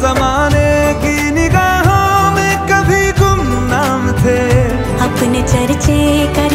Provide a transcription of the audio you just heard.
जमाने की निगाहों में कभी गुमनाम थे। अपने चर्चे का